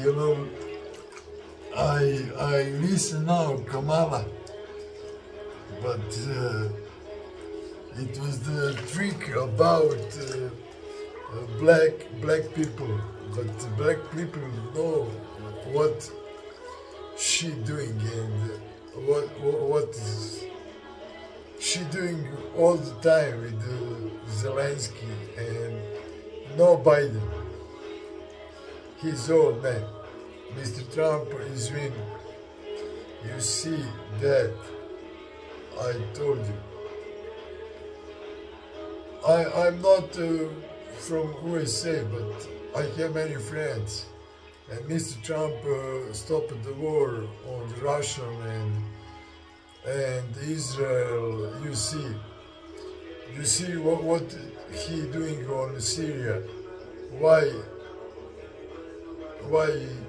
you know, I I listen now Kamala, but uh, it was the trick about uh, uh, black black people, but black people know what she doing and what what, what is she doing all the time with uh, Zelensky and no Biden. He's old man. Mr. Trump is winning. You see that? I told you. I, I'm not uh, from USA, but I have many friends. And Mr. Trump uh, stopped the war on Russia and and Israel. You see, you see what what he doing on Syria. Why? Why